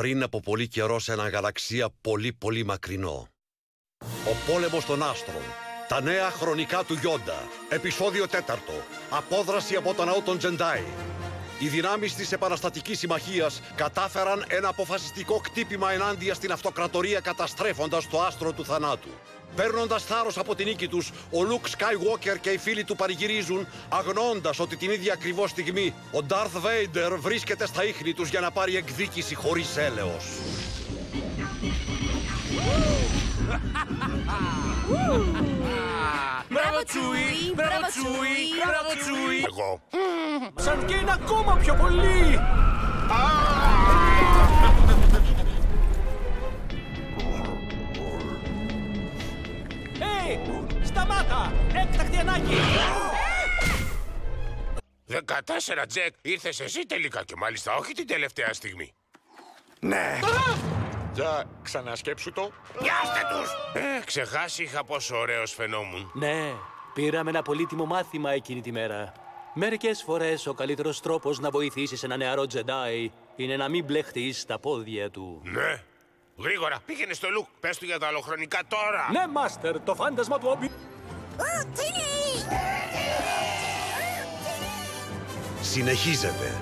πριν από πολύ καιρό σε ένα γαλαξία πολύ πολύ μακρινό. Ο πόλεμος των άστρων. Τα νέα χρονικά του Γιόντα. Επισόδιο τέταρτο. Απόδραση από τον ναό των Τζεντάι. Οι δυνάμεις της Επαναστατικής Συμμαχίας κατάφεραν ένα αποφασιστικό κτύπημα ενάντια στην αυτοκρατορία καταστρέφοντας το άστρο του θανάτου. Παίρνοντας θάρρος από την νίκη τους, ο Λουκ Σκάιουόκερ και οι φίλοι του παρηγυρίζουν, αγνώντας ότι την ίδια ακριβώς στιγμή ο Ντάρθ Βέιντερ βρίσκεται στα ίχνη τους για να πάρει εκδίκηση χωρίς έλεος. Μπράβο Τσούι, μπράβο Τσούι, μπράβο Τσούι. Εγώ. Σαν και είναι ακόμα πιο πολύ. Hey, σταμάτα! Έκτακτη ανάγκη! 14 Τζεκ, ήρθες εσύ τελικά και μάλιστα όχι την τελευταία στιγμή. Ναι. Για ξανασκέψου το. Πιάστε τους! Ε, ξεχάσει είχα πόσο ωραίος φαινόμουν. Ναι, πήραμε ένα πολύτιμο μάθημα εκείνη τη μέρα. Μερικές φορές ο καλύτερος τρόπος να βοηθήσεις ένα νεαρό Τζεντάι είναι να μην μπλεχτείς στα πόδια του. Ναι. Γρήγορα, πήγαινε στο Λουκ. Πες του για τα αλοχρονικά τώρα. Ναι, Μάστερ, το φάντασμα του Όμπι... Συνεχίζεται.